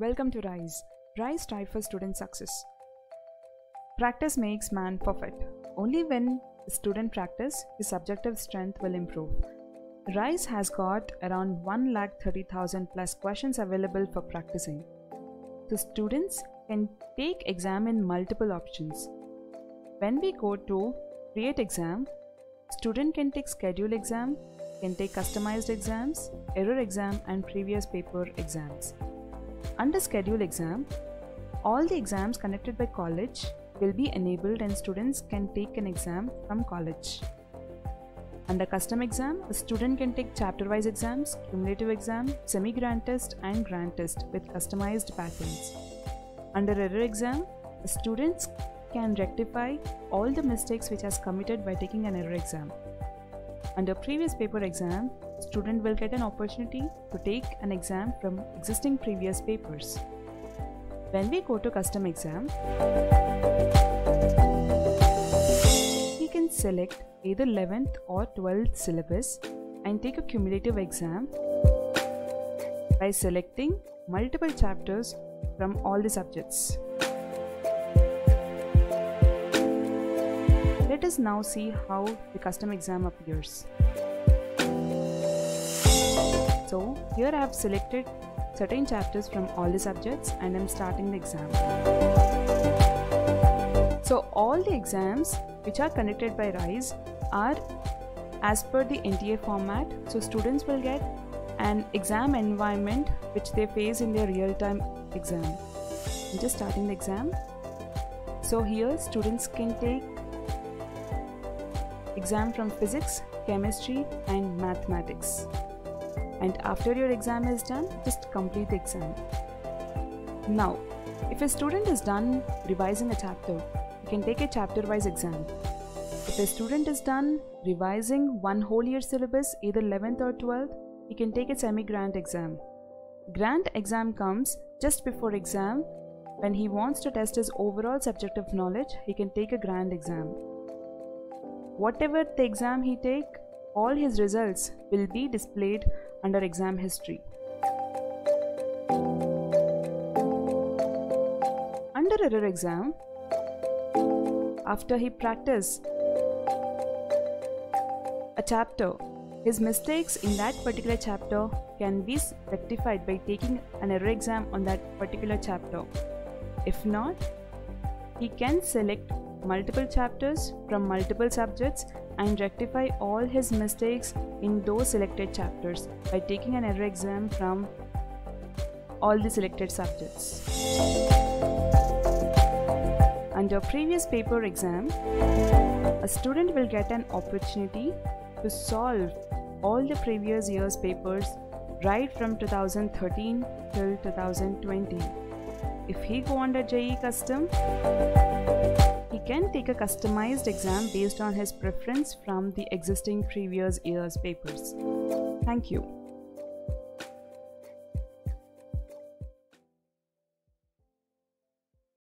Welcome to Rizee. Rizee strive for student success. Practice makes man perfect. Only when student practice, his subjective strength will improve. Rizee has got around 1,30,000 plus questions available for practicing. The students can take exam in multiple options. When we go to create exam, student can take schedule exam, can take customized exams, error exam and previous paper exams. Under schedule exam, all the exams conducted by college will be enabled and students can take an exam from college. Under custom exam, a student can take chapter-wise exams, cumulative exam, semi-grand test and grand test with customized patterns. Under error exam, students can rectify all the mistakes which has committed by taking an error exam. Under previous paper exam, student will get an opportunity to take an exam from existing previous papers. When we go to custom exam, he can select either 11th or 12th syllabus and take a cumulative exam by selecting multiple chapters from all the subjects. Let us now see how the custom exam appears. So here I have selected certain chapters from all the subjects and I'm starting the exam. So all the exams which are conducted by Rizee are as per the NTA format. So students will get an exam environment which they face in their real-time exam. I'm just starting the exam. So here students can take exam from physics, chemistry and mathematics. And after your exam is done, just complete the exam. Now, if a student is done revising a chapter, he can take a chapter-wise exam. If a student is done revising one whole year syllabus, either 11th or 12th, he can take a semi-grand exam. Grand exam comes just before exam. When he wants to test his overall subjective knowledge, he can take a grand exam. Whatever the exam he take, all his results will be displayed under exam history. Under error exam, after he practice a chapter, his mistakes in that particular chapter can be rectified by taking an error exam on that particular chapter. If not, he can select multiple chapters from multiple subjects and rectify all his mistakes in those selected chapters by taking an error exam from all the selected subjects. Under previous paper exam, a student will get an opportunity to solve all the previous year's papers right from 2013 till 2020. If he go under JEE Custom, he can take a customized exam based on his preference from the existing previous year's papers. Thank you.